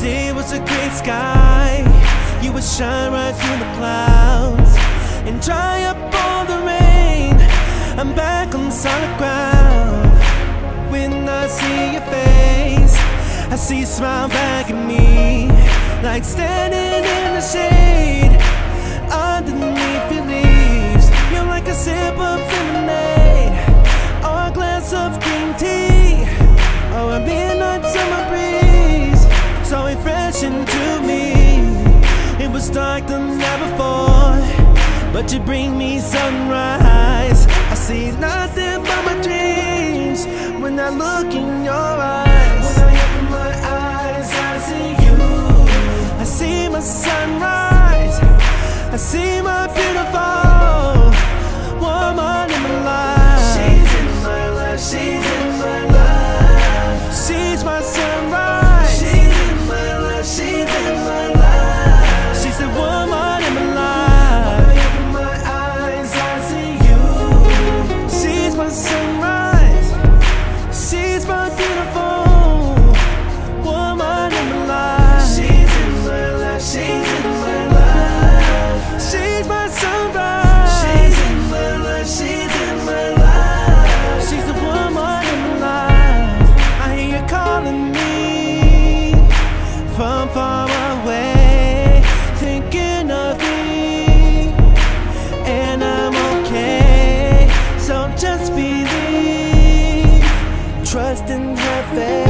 day was a great sky. You would shine right through the clouds And dry up all the rain. I'm back on solid ground. When I see your face I see you smile back at me Like standing in the shade. dark the night before But you bring me sunrise. I see nothing but my dreams. When I look in your eyes When I open my eyes, I see you. I see my sunrise. I see my fail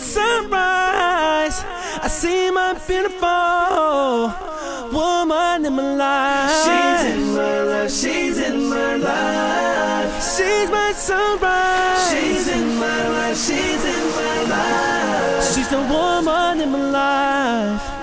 sunrise. I see my beautiful woman in my life. She's in my life. She's in my life. She's my sunrise. She's in my life. She's in my life. She's the woman in my life.